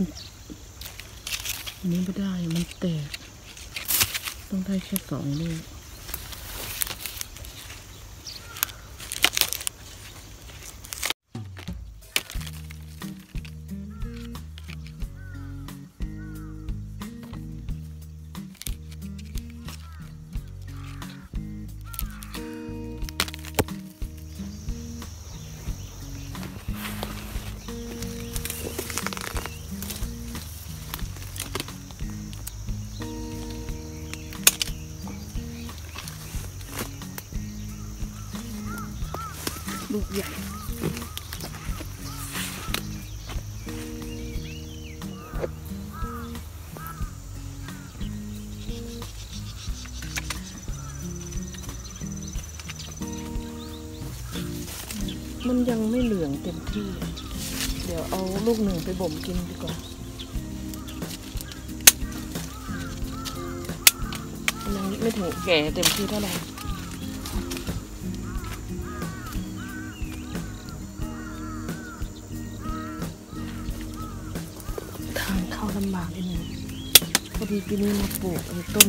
มันอันนี้ไม่ได้มันแตก ต้องได้แค่สองลูก ลูกใหญ่มันยังไม่เหลืองเต็มที่ เดี๋ยวเอาลูกหนึ่งไปบ่มกินดีกว่า ยังไม่ถึงแก่เต็มที่เท่าไหร่ ลำบากนิดนึงพอดีปีนี้มาปลูกต้น